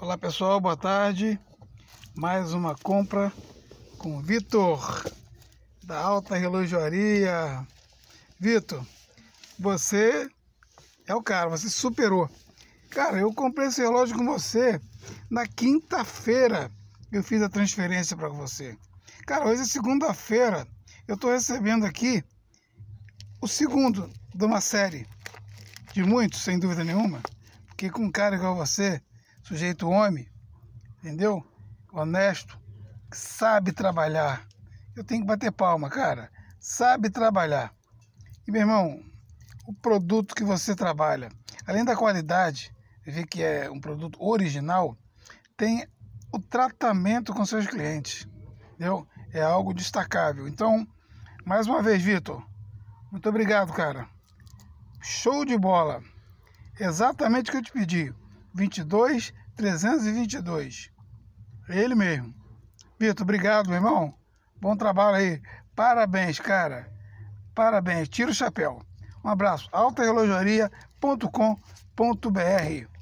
Olá pessoal, boa tarde. Mais uma compra com Vitor da Alta Relojoaria. Vitor, você é o cara, você superou. Cara, eu comprei esse relógio com você na quinta-feira. Eu fiz a transferência para você. Cara, hoje é segunda-feira. Eu estou recebendo aqui o segundo de uma série de muitos, sem dúvida nenhuma. Porque com um cara igual você, sujeito homem, entendeu? Honesto, que sabe trabalhar. Eu tenho que bater palma, cara. Sabe trabalhar. E meu irmão, o produto que você trabalha, além da qualidade, ver que é um produto original, tem o tratamento com seus clientes. Entendeu? É algo destacável. Então, mais uma vez, Vitor, muito obrigado, cara. Show de bola. Exatamente o que eu te pedi. 22 322. Ele mesmo. Vitor, obrigado, meu irmão. Bom trabalho aí. Parabéns, cara. Parabéns. Tira o chapéu. Um abraço. altarelojaria.com.br